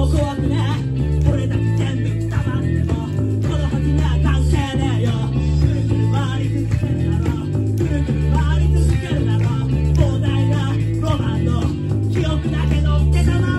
も怖くね俺だけ全部黙ってもこのはずには男性ねえよくるくる回り続けるだろ。くるくる回り続けるだろ膨大なロマンの記憶だけのっけたま。